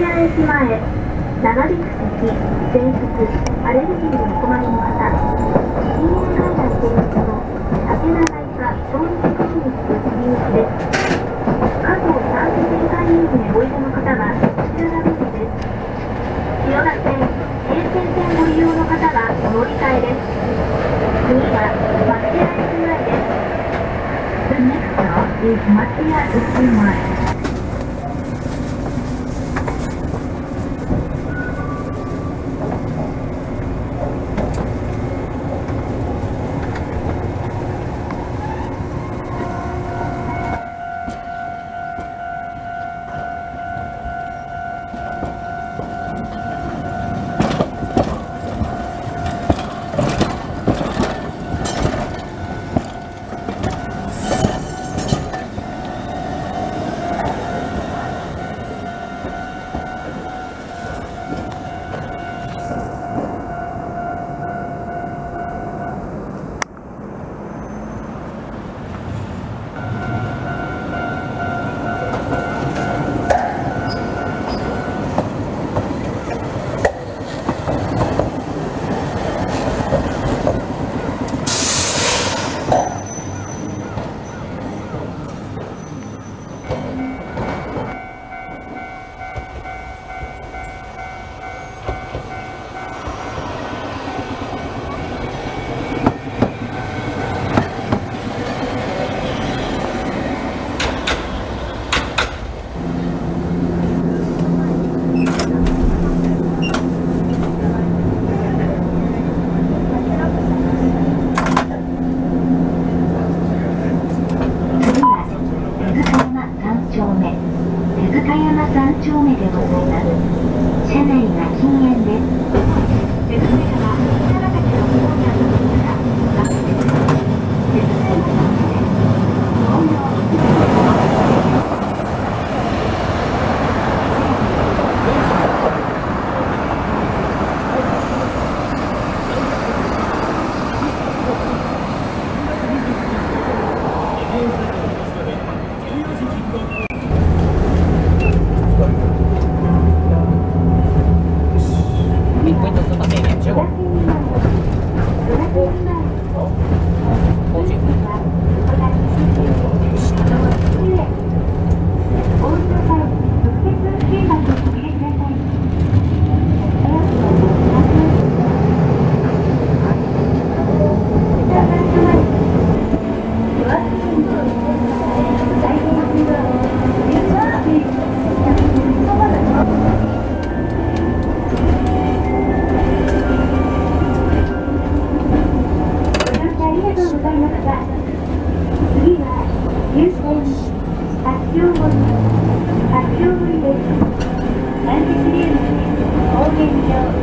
屋駅前長引く咳喘息アレルギーにお困りの方禁煙外来提出の竹長医科小児クリニック入り口です加藤産婦人科入院へおいでの方はこちらが口です千代田線京成線ご利用の方はお乗り換えです次は松屋駅前です The next stop is Matsuya Uchimae. Mm-hmm. video.